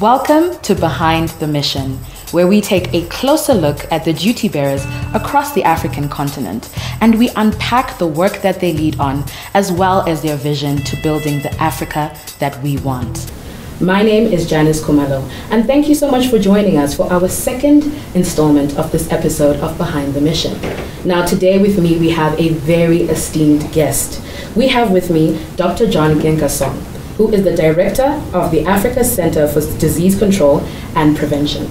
Welcome to Behind the Mission, where we take a closer look at the duty bearers across the African continent and we unpack the work that they lead on, as well as their vision to building the Africa that we want. My name is Janice Kumalo, and thank you so much for joining us for our second installment of this episode of Behind the Mission. Now, today with me, we have a very esteemed guest. We have with me Dr. John Nkengasong who is the director of the Africa Center for Disease Control and Prevention.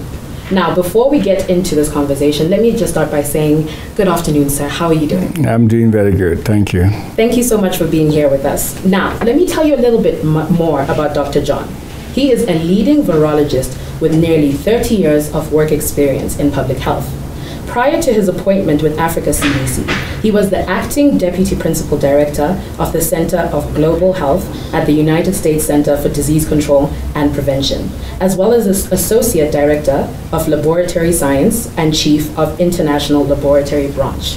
Now, before we get into this conversation, let me just start by saying good afternoon, sir. How are you doing? I'm doing very good. Thank you. Thank you so much for being here with us. Now, let me tell you a little bit more about Dr. John. He is a leading virologist with nearly 30 years of work experience in public health. Prior to his appointment with Africa CDC, he was the acting deputy principal director of the Center of Global Health at the United States Center for Disease Control and Prevention, as well as associate director of laboratory science and chief of international laboratory branch.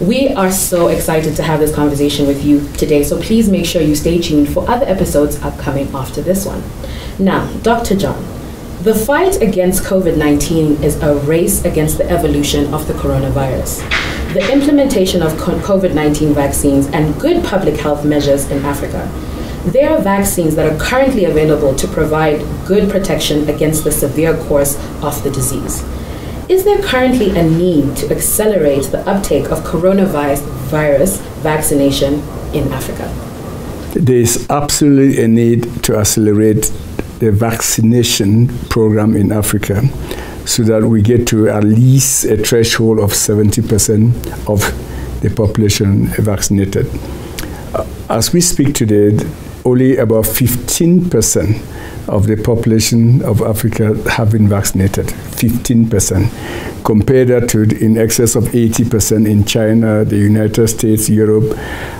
We are so excited to have this conversation with you today, so please make sure you stay tuned for other episodes upcoming after this one. Now, Dr. John, the fight against COVID 19 is a race against the evolution of the coronavirus. The implementation of COVID 19 vaccines and good public health measures in Africa. There are vaccines that are currently available to provide good protection against the severe course of the disease. Is there currently a need to accelerate the uptake of coronavirus virus vaccination in Africa? There is absolutely a need to accelerate the vaccination program in Africa so that we get to at least a threshold of 70% of the population vaccinated. Uh, as we speak today, only about 15% of the population of Africa have been vaccinated. 15%. Compare that to in excess of 80% in China, the United States, Europe.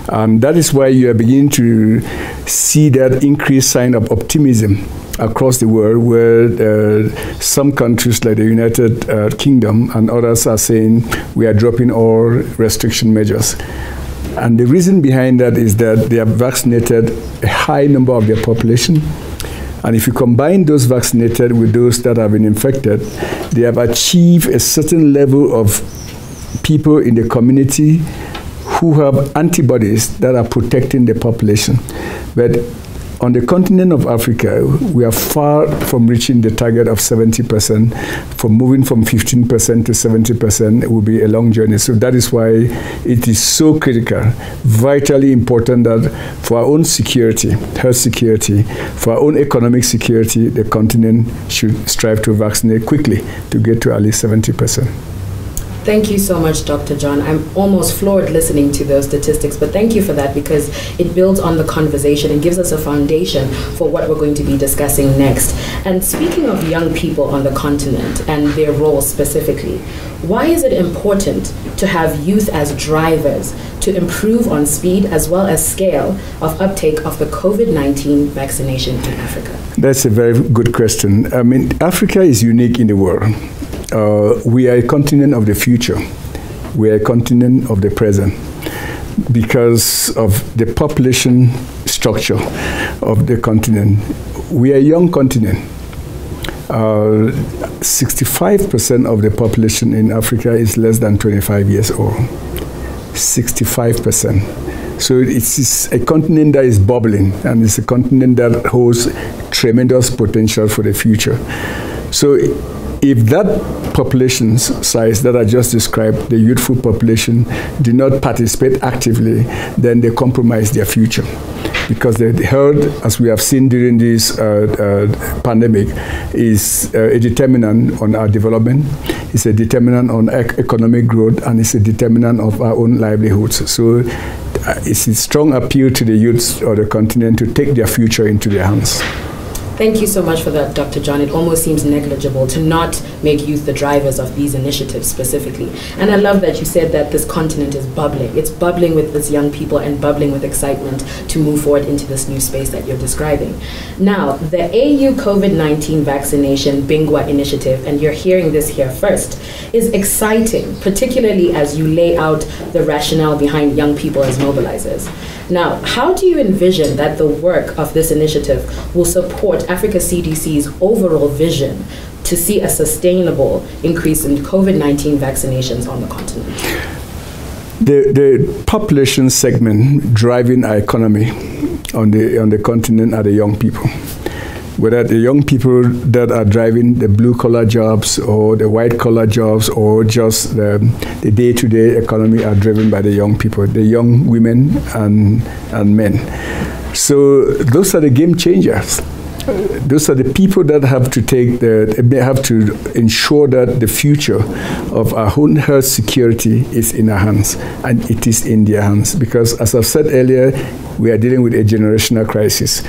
And that is why you are beginning to see that increased sign of optimism across the world where uh, some countries like the United uh, Kingdom and others are saying we are dropping all restriction measures. And the reason behind that is that they have vaccinated a high number of their population. And if you combine those vaccinated with those that have been infected, they have achieved a certain level of people in the community who have antibodies that are protecting the population. But on the continent of Africa, we are far from reaching the target of 70%. From moving from 15% to 70% it will be a long journey. So that is why it is so critical, vitally important that for our own security, health security, for our own economic security, the continent should strive to vaccinate quickly to get to at least 70%. Thank you so much, Dr. John. I'm almost floored listening to those statistics, but thank you for that because it builds on the conversation and gives us a foundation for what we're going to be discussing next. And speaking of young people on the continent and their role specifically, why is it important to have youth as drivers to improve on speed as well as scale of uptake of the COVID 19 vaccination in Africa? That's a very good question. I mean, Africa is unique in the world uh, we are a continent of the future. We are a continent of the present because of the population structure of the continent. We are a young continent. 65% uh, of the population in Africa is less than 25 years old. 65%. So it's, a continent that is bubbling, and it's a continent that holds tremendous potential for the future. So if that population size that I just described, the youthful population, do not participate actively, then they compromise their future. Because the health, as we have seen during this uh, uh, pandemic, is uh, a determinant on our development, it's a determinant on ec economic growth, and it's a determinant of our own livelihoods. So uh, it's a strong appeal to the youths of the continent to take their future into their hands. Thank you so much for that, Dr. John. It almost seems negligible to not make youth the drivers of these initiatives specifically. And I love that you said that this continent is bubbling. It's bubbling with these young people and bubbling with excitement to move forward into this new space that you're describing. Now, the AU COVID 19 vaccination Bingwa initiative, and you're hearing this here first, is exciting, particularly as you lay out the rationale behind young people as mobilizers. Now, how do you envision that the work of this initiative will support Africa CDC's overall vision to see a sustainable increase in COVID 19 vaccinations on the continent? The, the population segment driving our economy on the, on the continent are the young people whether the young people that are driving the blue collar jobs or the white collar jobs or just the, the day-to-day economy are driven by the young people, the young women and, and men. So those are the game changers. Those are the people that have to take the, they have to ensure that the future of our own health security is in our hands, and it is in their hands. Because, as I've said earlier, we are dealing with a generational crisis.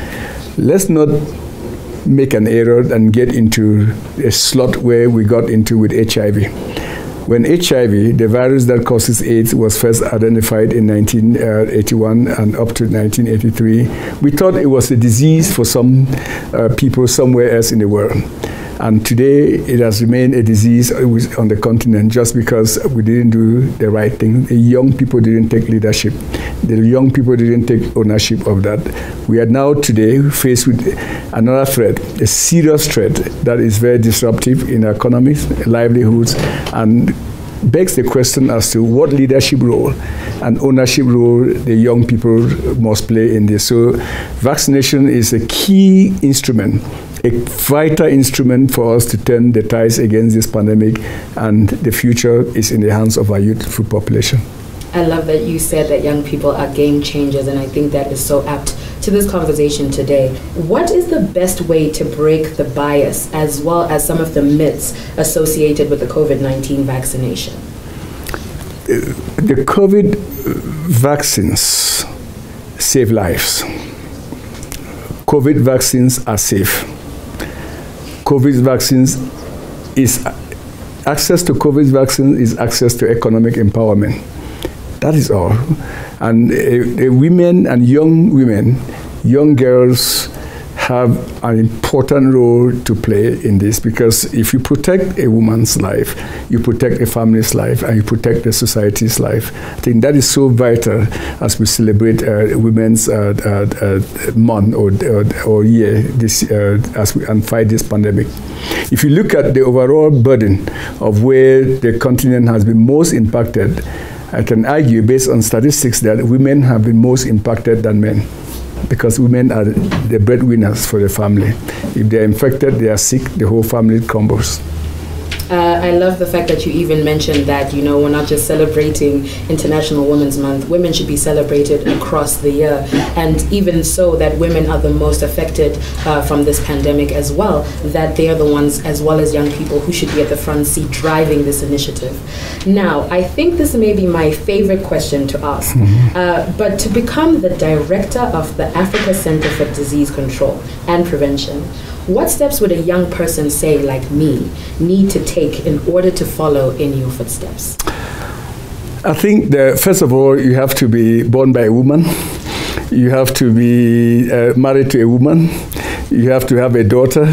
Let's not make an error and get into a slot where we got into with HIV. When HIV, the virus that causes AIDS, was first identified in 1981 and up to 1983, we thought it was a disease for some uh, people somewhere else in the world. And today it has remained a disease on the continent just because we didn't do the right thing. The young people didn't take leadership. The young people didn't take ownership of that. We are now today faced with another threat, a serious threat that is very disruptive in our economies, livelihoods, and begs the question as to what leadership role and ownership role the young people must play in this. So vaccination is a key instrument a vital instrument for us to turn the tides against this pandemic, and the future is in the hands of our youthful population. I love that you said that young people are game changers, and I think that is so apt to this conversation today. What is the best way to break the bias as well as some of the myths associated with the COVID 19 vaccination? The COVID vaccines save lives. COVID vaccines are safe. COVID vaccines is access to COVID vaccines is access to economic empowerment. That is all. And uh, uh, women and young women, young girls, have an important role to play in this because if you protect a woman's life, you protect a family's life, and you protect the society's life. I think that is so vital as we celebrate uh, Women's uh, uh, uh Month or, or, or, year this, uh, as we and fight this pandemic. If you look at the overall burden of where the continent has been most impacted, I can argue based on statistics that women have been most impacted than men because women are the breadwinners for the family. If they're infected, they are sick, the whole family crumbles. Uh, I love the fact that you even mentioned that, you know, we're not just celebrating International Women's Month. Women should be celebrated across the year. And even so, that women are the most affected uh, from this pandemic as well, that they are the ones, as well as young people, who should be at the front seat driving this initiative. Now, I think this may be my favorite question to ask, mm-hmm. uh, but to become the director of the Africa Center for Disease Control and Prevention, what steps would a young person, say, like me, need to take in order to follow in your footsteps? I think that, first of all, you have to be born by a woman, you have to be uh, married to a woman, you have to have a daughter.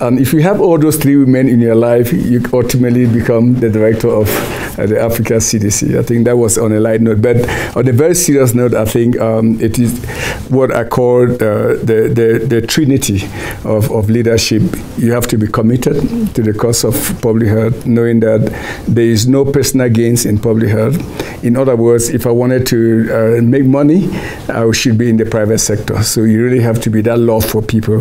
And if you have all those three women in your life, you ultimately become the director of uh, the Africa CDC. I think that was on a light note. But on a very serious note, I think um, it is what I call uh, the, the, the trinity of, of leadership. You have to be committed to the cause of public health, knowing that there is no personal gains in public health. In other words, if I wanted to uh, make money, I should be in the private sector. So you really have to be that love for people,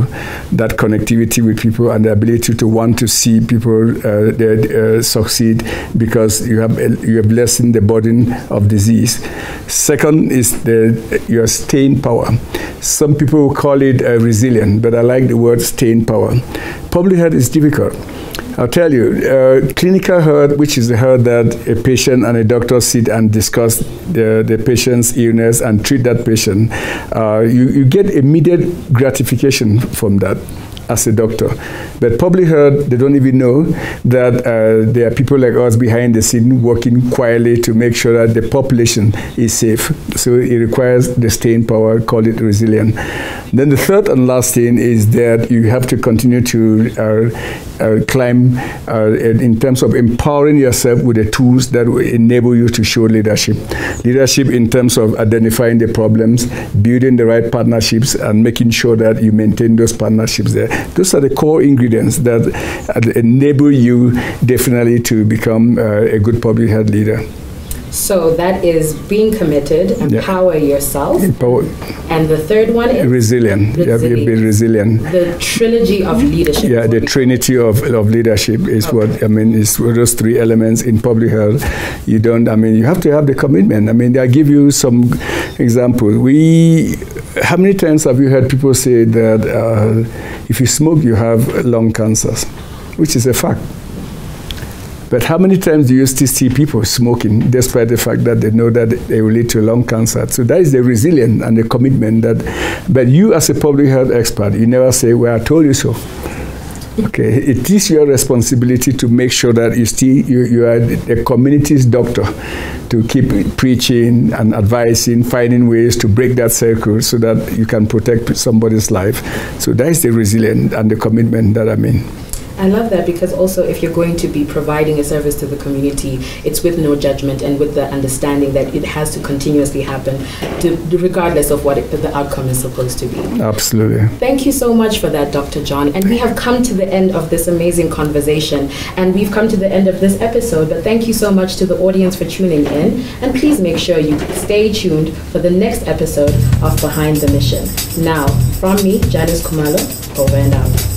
that connectivity with people, and the ability to want to see people uh, uh, succeed because you have have you have lessened the burden of disease. Second is the your staying power. Some people call it uh, resilient, but I like the word staying power. Public health is difficult. I'll tell you, uh, clinical health, which is the health that a patient and a doctor sit and discuss the, the patient's illness and treat that patient, uh, you, you get immediate gratification from that as a doctor. But public health, they don't even know that uh, there are people like us behind the scene working quietly to make sure that the population is safe. So it requires the staying power, call it resilient. Then the third and last thing is that you have to continue to uh, uh, climb uh, in terms of empowering yourself with the tools that will enable you to show leadership. Leadership in terms of identifying the problems, building the right partnerships, and making sure that you maintain those partnerships there. Those are the core ingredients that enable you definitely to become uh, a good public health leader. So that is being committed, empower yeah. yourself. Empower. And the third one is resilient. resilient. Yeah, be resilient. The trilogy of leadership. Yeah, the trinity of, of leadership is okay. what I mean. Is those three elements in public health. You don't. I mean, you have to have the commitment. I mean, I give you some examples. We. How many times have you heard people say that uh, if you smoke, you have lung cancers, which is a fact. But how many times do you still see people smoking, despite the fact that they know that they will lead to lung cancer? So that is the resilience and the commitment that. But you, as a public health expert, you never say, "Well, I told you so." Okay, it is your responsibility to make sure that you still you, you are the community's doctor to keep preaching and advising, finding ways to break that circle so that you can protect somebody's life. So that is the resilience and the commitment that I mean. I love that because also if you're going to be providing a service to the community, it's with no judgment and with the understanding that it has to continuously happen, to, regardless of what it, the outcome is supposed to be. Absolutely. Thank you so much for that, Dr. John. And we have come to the end of this amazing conversation, and we've come to the end of this episode. But thank you so much to the audience for tuning in, and please make sure you stay tuned for the next episode of Behind the Mission. Now, from me, Janice Kumalo, over and out.